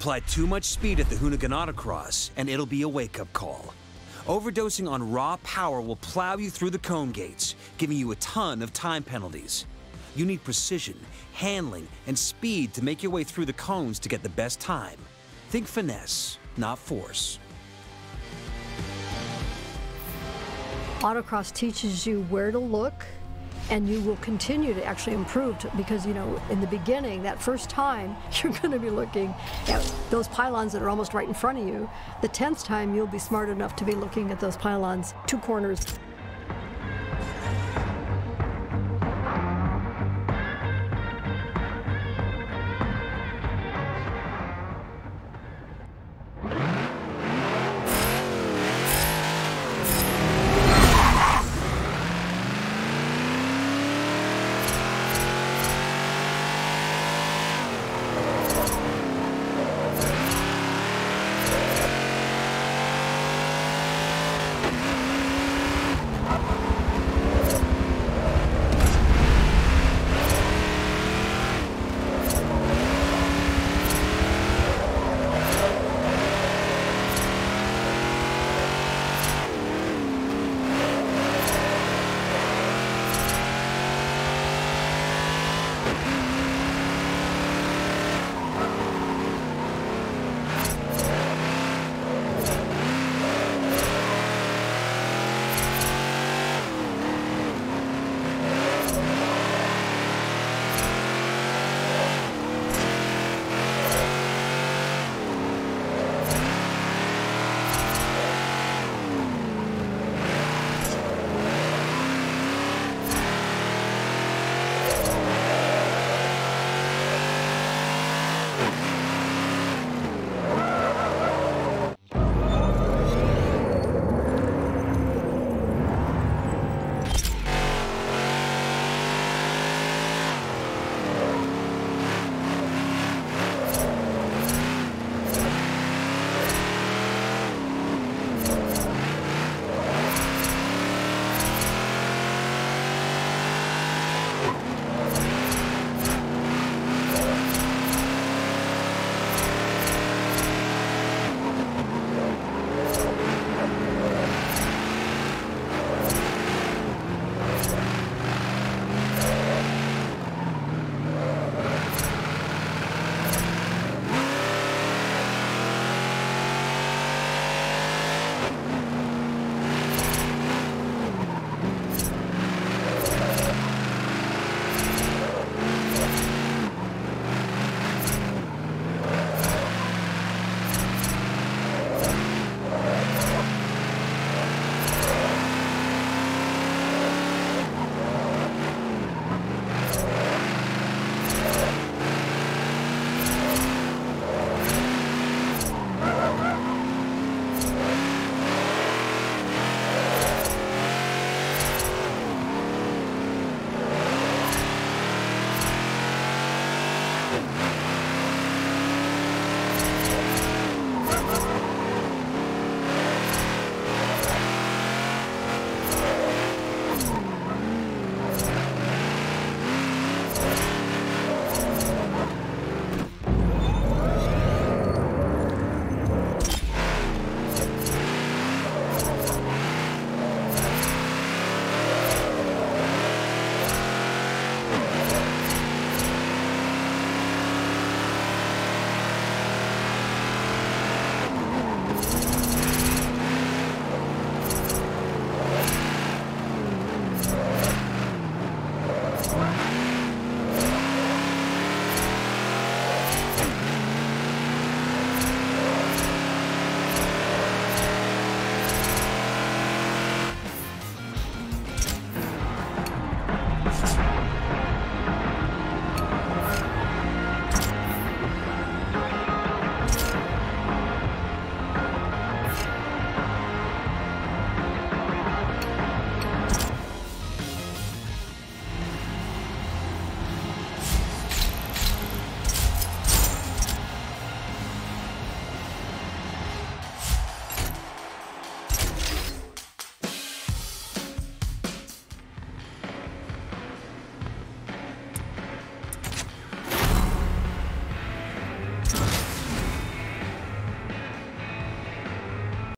Apply too much speed at the Hoonigan Autocross, and it'll be a wake-up call. Overdosing on raw power will plow you through the cone gates, giving you a ton of time penalties. You need precision, handling, and speed to make your way through the cones to get the best time. Think finesse, not force. Autocross teaches you where to look, and you will continue to actually improve to, because you know in the beginning that first time you're going to be looking at those pylons that are almost right in front of you. The 10th time you'll be smart enough to be looking at those pylons two corners